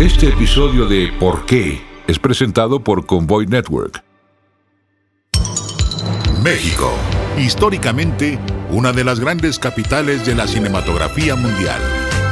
Este episodio de ¿Por qué? es presentado por Convoy Network. México, históricamente una de las grandes capitales de la cinematografía mundial.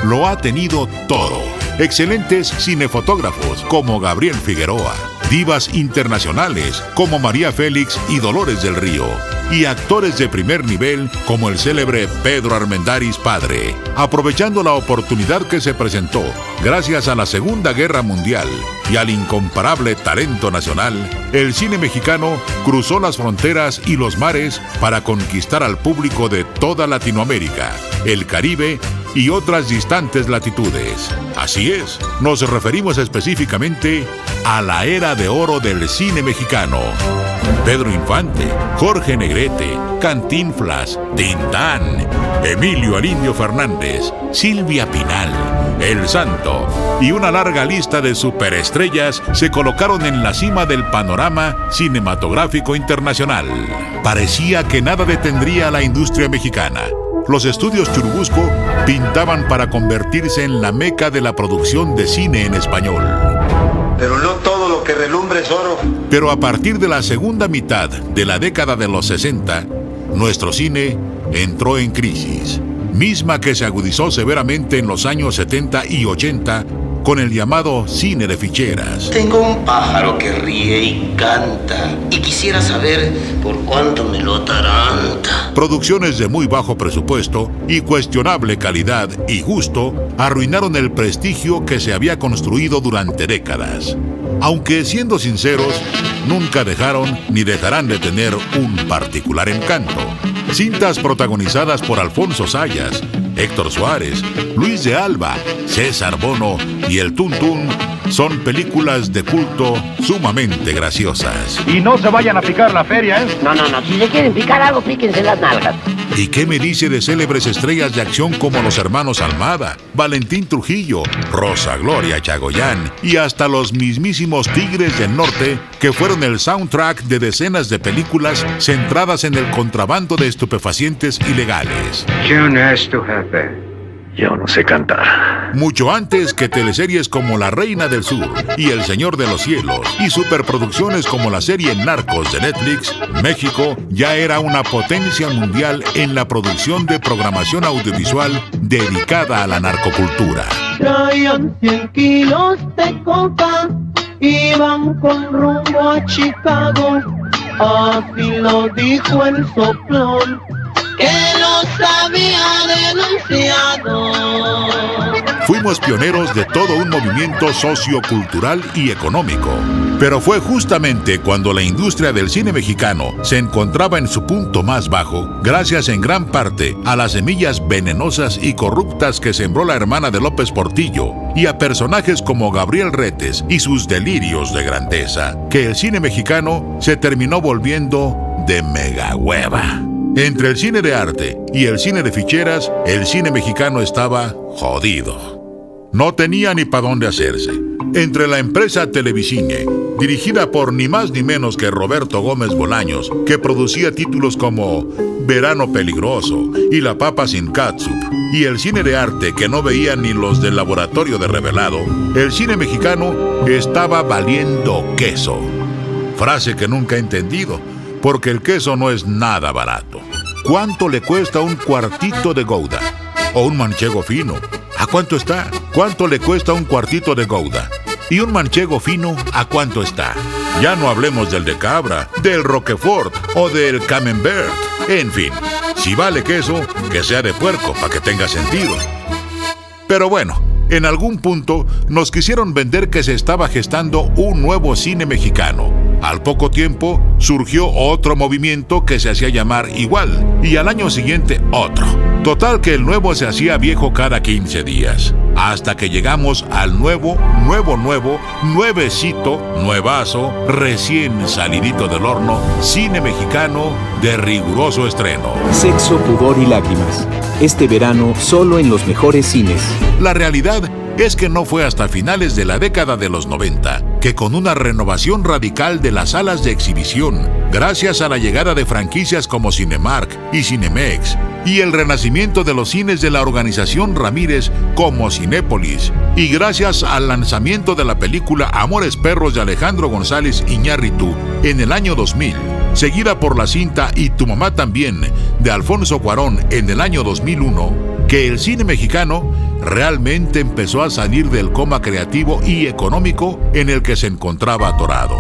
Lo ha tenido todo. Excelentes cinefotógrafos como Gabriel Figueroa, divas internacionales como María Félix y Dolores del Río, y actores de primer nivel como el célebre Pedro Armendáriz Padre, aprovechando la oportunidad que se presentó gracias a la Segunda Guerra Mundial y al incomparable talento nacional, el cine mexicano cruzó las fronteras y los mares para conquistar al público de toda Latinoamérica, el Caribe y otras distantes latitudes. Así es, nos referimos específicamente a la era de oro del cine mexicano. Pedro Infante, Jorge Negrete, Cantinflas, Tintán, Emilio Alindio Fernández, Silvia Pinal, El Santo y una larga lista de superestrellas se colocaron en la cima del panorama cinematográfico internacional. Parecía que nada detendría a la industria mexicana los estudios Churubusco pintaban para convertirse en la meca de la producción de cine en español. Pero no todo lo que relumbre es oro. Pero a partir de la segunda mitad de la década de los 60, nuestro cine entró en crisis, misma que se agudizó severamente en los años 70 y 80 con el llamado cine de ficheras. Tengo un pájaro que ríe y canta y quisiera saber por cuánto me lo ataranta. Producciones de muy bajo presupuesto y cuestionable calidad y gusto arruinaron el prestigio que se había construido durante décadas. Aunque siendo sinceros, nunca dejaron ni dejarán de tener un particular encanto. Cintas protagonizadas por Alfonso Sayas, Héctor Suárez, Luis de Alba, César Bono y el Tuntún son películas de culto sumamente graciosas. Y no se vayan a picar la feria, ¿eh? No, no, no. Si se quieren picar algo, píquense las nalgas. ¿Y qué me dice de célebres estrellas de acción como los hermanos Almada, Valentín Trujillo, Rosa Gloria Chagoyán y hasta los mismísimos Tigres del Norte que fueron el soundtrack de decenas de películas centradas en el contrabando de estupefacientes ilegales? ¿Quién es tu jefe? Yo no sé cantar. Mucho antes que teleseries como La Reina del Sur y El Señor de los Cielos y superproducciones como la serie Narcos de Netflix, México ya era una potencia mundial en la producción de programación audiovisual dedicada a la narcocultura. Traían 100 kilos de coca, iban con rumbo a Chicago, así lo dijo el soplón que los había denunciado. Fuimos pioneros de todo un movimiento sociocultural y económico. Pero fue justamente cuando la industria del cine mexicano se encontraba en su punto más bajo, gracias en gran parte a las semillas venenosas y corruptas que sembró la hermana de López Portillo y a personajes como Gabriel Retes y sus delirios de grandeza, que el cine mexicano se terminó volviendo de mega hueva. Entre el cine de arte y el cine de ficheras, el cine mexicano estaba jodido. No tenía ni para dónde hacerse. Entre la empresa Televicine, dirigida por ni más ni menos que Roberto Gómez Bolaños, que producía títulos como Verano Peligroso y La Papa sin Catsup, y el cine de arte que no veían ni los del laboratorio de revelado, el cine mexicano estaba valiendo queso. Frase que nunca he entendido, porque el queso no es nada barato. ¿Cuánto le cuesta un cuartito de gouda? ¿O un manchego fino? ¿A cuánto está? ¿Cuánto le cuesta un cuartito de gouda? ¿Y un manchego fino a cuánto está? Ya no hablemos del de cabra, del roquefort o del camembert. En fin, si vale queso, que sea de puerco para que tenga sentido. Pero bueno, en algún punto nos quisieron vender que se estaba gestando un nuevo cine mexicano. Al poco tiempo surgió otro movimiento que se hacía llamar igual y al año siguiente otro. Total que el nuevo se hacía viejo cada 15 días. Hasta que llegamos al nuevo, nuevo, nuevo, nuevecito, nuevazo, recién salidito del horno, cine mexicano de riguroso estreno. Sexo, pudor y lágrimas. Este verano solo en los mejores cines. La realidad es que no fue hasta finales de la década de los 90 que con una renovación radical de las salas de exhibición, gracias a la llegada de franquicias como Cinemark y Cinemex, y el renacimiento de los cines de la organización Ramírez como Cinépolis, y gracias al lanzamiento de la película Amores Perros de Alejandro González Iñárritu en el año 2000, seguida por la cinta Y tu mamá también de Alfonso Cuarón en el año 2001, que el cine mexicano realmente empezó a salir del coma creativo y económico en el que se encontraba atorado.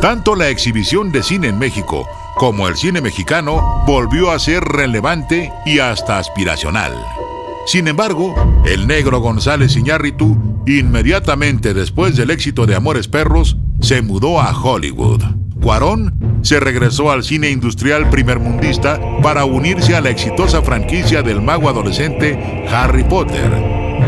Tanto la exhibición de cine en México como el cine mexicano volvió a ser relevante y hasta aspiracional. Sin embargo, el negro González Iñárritu, inmediatamente después del éxito de Amores Perros, se mudó a Hollywood. Cuarón se regresó al cine industrial primermundista para unirse a la exitosa franquicia del mago adolescente Harry Potter.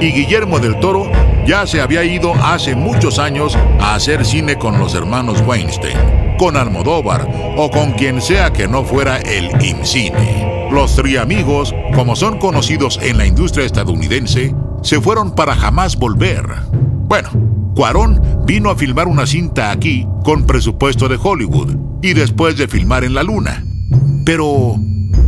Y Guillermo del Toro ya se había ido hace muchos años a hacer cine con los hermanos Weinstein, con Almodóvar o con quien sea que no fuera el IMCINE. Los triamigos, como son conocidos en la industria estadounidense, se fueron para jamás volver. Bueno, Cuarón vino a filmar una cinta aquí con presupuesto de Hollywood y después de filmar en la Luna. Pero,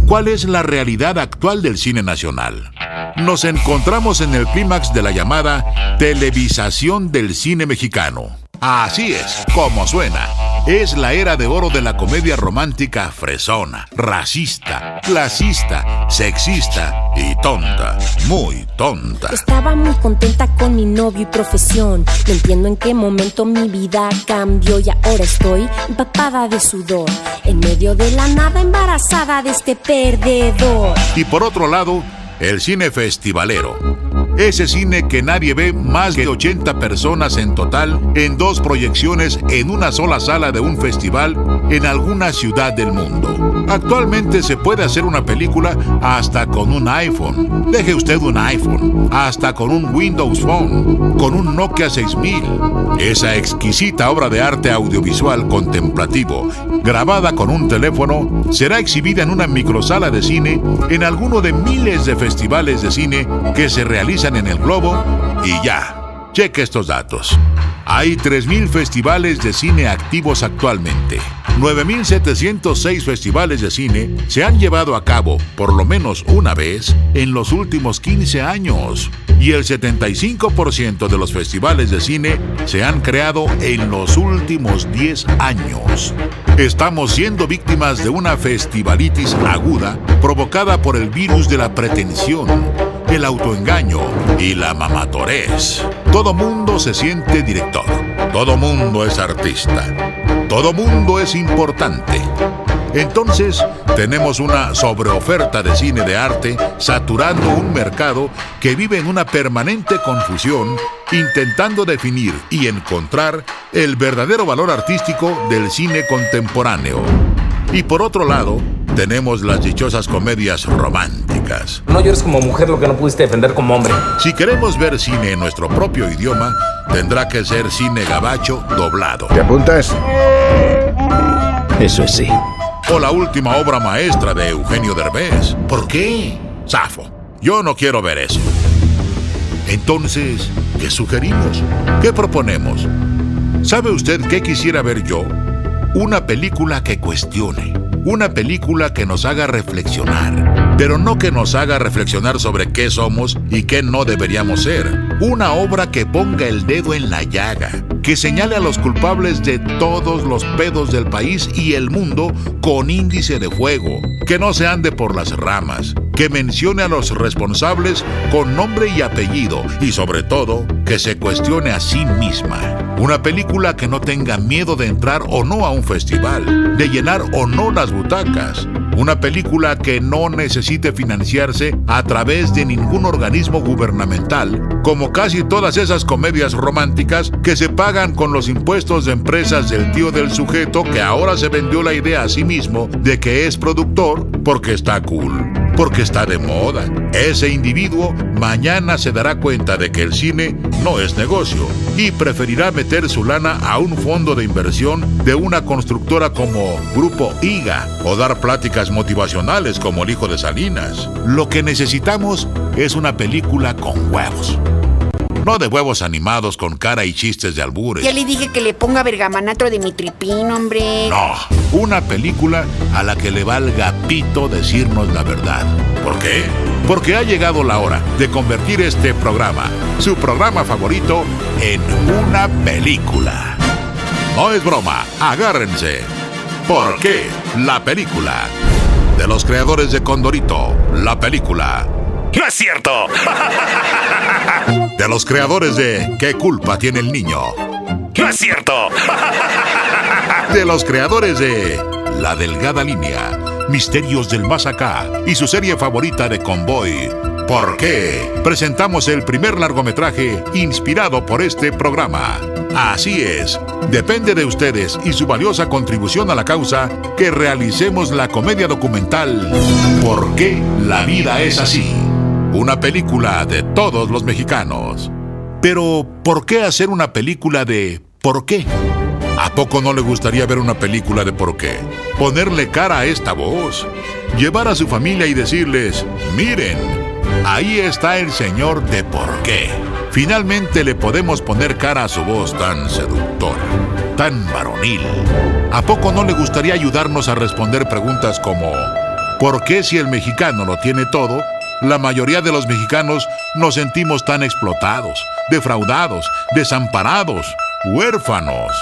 ¿cuál es la realidad actual del cine nacional? Nos encontramos en el clímax de la llamada televisación del cine mexicano. Así es, como suena. Es la era de oro de la comedia romántica fresona, racista, clasista, sexista y tonta. Muy tonta. Estaba muy contenta con mi novio y profesión. No entiendo en qué momento mi vida cambió y ahora estoy empapada de sudor. En medio de la nada embarazada de este perdedor. Y por otro lado, el cine festivalero. Ese cine que nadie ve más de 80 personas en total en dos proyecciones en una sola sala de un festival en alguna ciudad del mundo. Actualmente se puede hacer una película hasta con un iPhone. Deje usted un iPhone. Hasta con un Windows Phone. Con un Nokia 6000. Esa exquisita obra de arte audiovisual contemplativo, grabada con un teléfono, será exhibida en una microsala de cine en alguno de miles de festivales de cine que se realizan en el globo y ya. Cheque estos datos. Hay 3.000 festivales de cine activos actualmente. 9.706 festivales de cine se han llevado a cabo por lo menos una vez en los últimos 15 años. Y el 75% de los festivales de cine se han creado en los últimos 10 años. Estamos siendo víctimas de una festivalitis aguda provocada por el virus de la pretensión el autoengaño y la mamatorez. Todo mundo se siente director. Todo mundo es artista. Todo mundo es importante. Entonces, tenemos una sobreoferta de cine de arte saturando un mercado que vive en una permanente confusión, intentando definir y encontrar el verdadero valor artístico del cine contemporáneo. Y por otro lado, tenemos las dichosas comedias románticas. No llores como mujer lo que no pudiste defender como hombre. Si queremos ver cine en nuestro propio idioma, tendrá que ser cine gabacho doblado. ¿Te apuntas? Eso es sí. O la última obra maestra de Eugenio Derbez. ¿Por qué? Safo. Yo no quiero ver eso. Entonces, ¿qué sugerimos? ¿Qué proponemos? ¿Sabe usted qué quisiera ver yo? Una película que cuestione una película que nos haga reflexionar, pero no que nos haga reflexionar sobre qué somos y qué no deberíamos ser. Una obra que ponga el dedo en la llaga, que señale a los culpables de todos los pedos del país y el mundo con índice de fuego, que no se ande por las ramas, que mencione a los responsables con nombre y apellido y sobre todo que se cuestione a sí misma. Una película que no tenga miedo de entrar o no a un festival, de llenar o no las butacas. Una película que no necesite financiarse a través de ningún organismo gubernamental, como casi todas esas comedias románticas que se pagan con los impuestos de empresas del tío del sujeto que ahora se vendió la idea a sí mismo de que es productor porque está cool porque está de moda. Ese individuo mañana se dará cuenta de que el cine no es negocio y preferirá meter su lana a un fondo de inversión de una constructora como Grupo IGA o dar pláticas motivacionales como El Hijo de Salinas. Lo que necesitamos es una película con huevos. No de huevos animados con cara y chistes de albures. Ya le dije que le ponga bergamanatro de mi tripín, hombre. No, una película a la que le valga pito decirnos la verdad. ¿Por qué? Porque ha llegado la hora de convertir este programa, su programa favorito, en una película. No es broma, agárrense. ¿Por qué? La película. De los creadores de Condorito, la película. ¡No es cierto! De los creadores de ¿Qué culpa tiene el niño? ¡No es cierto! De los creadores de La Delgada Línea, Misterios del Más Acá y su serie favorita de Convoy. ¿Por qué? Presentamos el primer largometraje inspirado por este programa. Así es, depende de ustedes y su valiosa contribución a la causa que realicemos la comedia documental ¿Por qué la vida es así? Una película de todos los mexicanos. Pero, ¿por qué hacer una película de ¿por qué? ¿A poco no le gustaría ver una película de por qué? Ponerle cara a esta voz. Llevar a su familia y decirles, miren, ahí está el señor de por qué. Finalmente le podemos poner cara a su voz tan seductora, tan varonil. ¿A poco no le gustaría ayudarnos a responder preguntas como, ¿por qué si el mexicano lo tiene todo, la mayoría de los mexicanos nos sentimos tan explotados, defraudados, desamparados, huérfanos?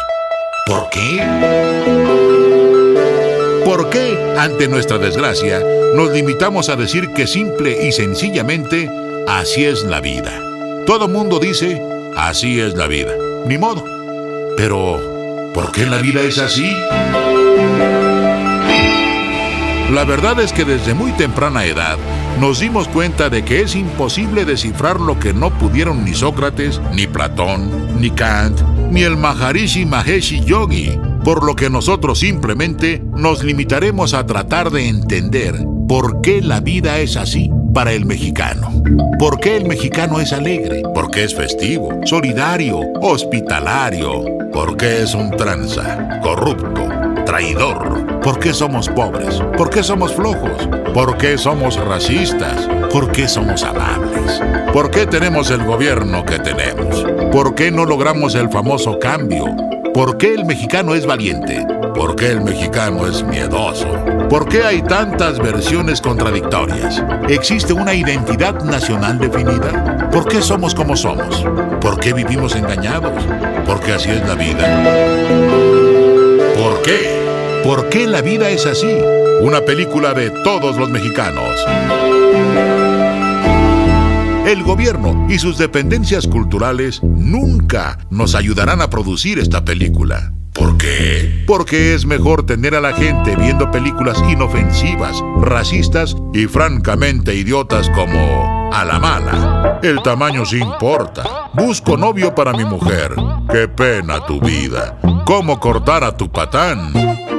¿Por qué? ¿Por qué, ante nuestra desgracia, nos limitamos a decir que simple y sencillamente así es la vida? Todo mundo dice, así es la vida. Ni modo. Pero, ¿por qué la vida es así? La verdad es que desde muy temprana edad nos dimos cuenta de que es imposible descifrar lo que no pudieron ni Sócrates, ni Platón, ni Kant, ni el Maharishi Maheshi Yogi, por lo que nosotros simplemente nos limitaremos a tratar de entender por qué la vida es así para el mexicano. ¿Por qué el mexicano es alegre? ¿Por qué es festivo, solidario, hospitalario? ¿Por qué es un tranza, corrupto, traidor? ¿Por qué somos pobres? ¿Por qué somos flojos? ¿Por qué somos racistas? ¿Por qué somos amables? ¿Por qué tenemos el gobierno que tenemos? ¿Por qué no logramos el famoso cambio? ¿Por qué el mexicano es valiente? ¿Por qué el mexicano es miedoso? ¿Por qué hay tantas versiones contradictorias? ¿Existe una identidad nacional definida? ¿Por qué somos como somos? ¿Por qué vivimos engañados? Porque así es la vida. ¿Por qué? ¿Por qué la vida es así? Una película de todos los mexicanos. El gobierno y sus dependencias culturales nunca nos ayudarán a producir esta película. ¿Por qué? Porque es mejor tener a la gente viendo películas inofensivas, racistas y francamente idiotas como A la mala. El tamaño sí importa. Busco novio para mi mujer. Qué pena tu vida. ¿Cómo cortar a tu patán?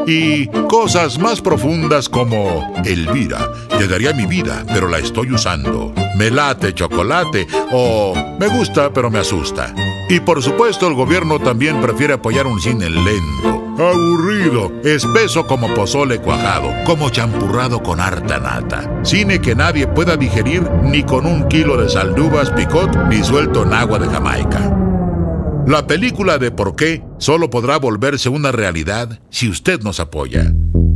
Y cosas más profundas como Elvira, te daría mi vida, pero la estoy usando. Me late chocolate o me gusta, pero me asusta. Y por supuesto el gobierno también prefiere apoyar un cine lento, aburrido, espeso como pozole cuajado, como champurrado con harta nata. Cine que nadie pueda digerir ni con un kilo de salduvas picot disuelto en agua de Jamaica. La película de por qué solo podrá volverse una realidad si usted nos apoya.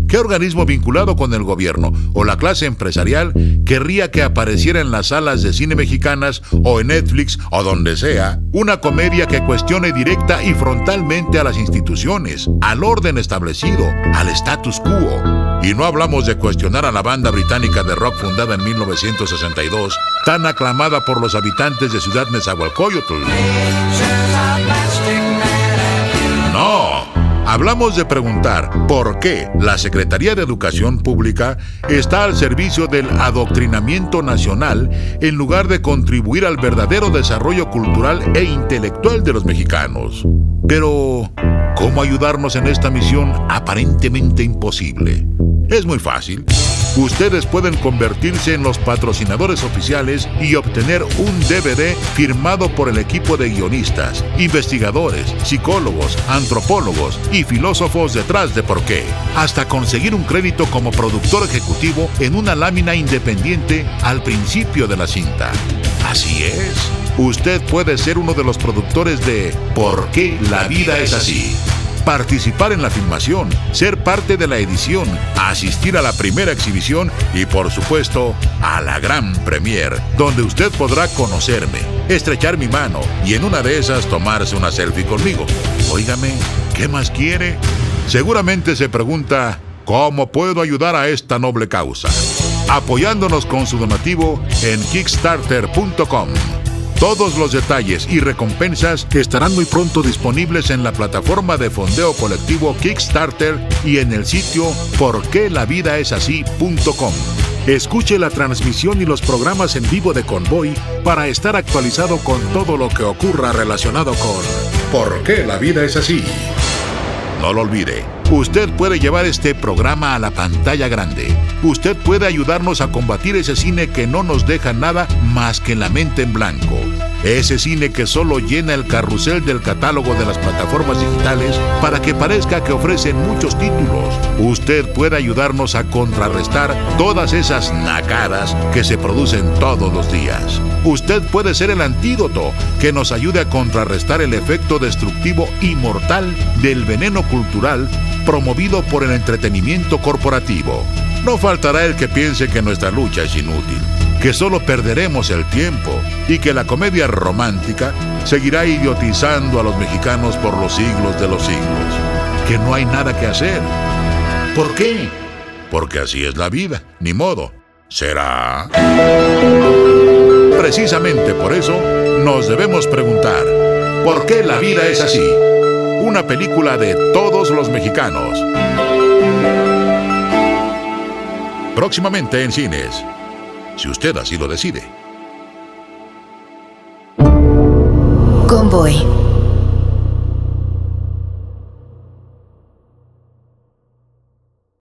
¿Qué organismo vinculado con el gobierno o la clase empresarial querría que apareciera en las salas de cine mexicanas o en Netflix o donde sea una comedia que cuestione directa y frontalmente a las instituciones, al orden establecido, al status quo? Y no hablamos de cuestionar a la banda británica de rock fundada en 1962, tan aclamada por los habitantes de Ciudad Nezahualcóyotl. No, hablamos de preguntar por qué la Secretaría de Educación Pública está al servicio del adoctrinamiento nacional en lugar de contribuir al verdadero desarrollo cultural e intelectual de los mexicanos. Pero, ¿cómo ayudarnos en esta misión aparentemente imposible? Es muy fácil. Ustedes pueden convertirse en los patrocinadores oficiales y obtener un DVD firmado por el equipo de guionistas, investigadores, psicólogos, antropólogos y filósofos detrás de por qué, hasta conseguir un crédito como productor ejecutivo en una lámina independiente al principio de la cinta. Así es. usted puede ser uno de los productores de ¿Por qué la vida es así? Participar en la filmación, ser parte de la edición, asistir a la primera exhibición y por supuesto a la gran premier, donde usted podrá conocerme, estrechar mi mano y en una de esas tomarse una selfie conmigo. Óigame, ¿qué más quiere? Seguramente se pregunta, ¿cómo puedo ayudar a esta noble causa? Apoyándonos con su donativo en kickstarter.com. Todos los detalles y recompensas estarán muy pronto disponibles en la plataforma de fondeo colectivo Kickstarter y en el sitio porquelavidaesasí.com. Escuche la transmisión y los programas en vivo de Convoy para estar actualizado con todo lo que ocurra relacionado con ¿Por qué la vida es así? No lo olvide, usted puede llevar este programa a la pantalla grande. Usted puede ayudarnos a combatir ese cine que no nos deja nada más que la mente en blanco. Ese cine que solo llena el carrusel del catálogo de las plataformas digitales para que parezca que ofrecen muchos títulos. Usted puede ayudarnos a contrarrestar todas esas nacadas que se producen todos los días. Usted puede ser el antídoto que nos ayude a contrarrestar el efecto destructivo y mortal del veneno cultural promovido por el entretenimiento corporativo. No faltará el que piense que nuestra lucha es inútil, que solo perderemos el tiempo y que la comedia romántica seguirá idiotizando a los mexicanos por los siglos de los siglos, que no hay nada que hacer. ¿Por qué? Porque así es la vida, ni modo. ¿Será? Precisamente por eso nos debemos preguntar, ¿por qué la vida es así? Una película de todos los mexicanos. Próximamente en cines, si usted así lo decide. Convoy.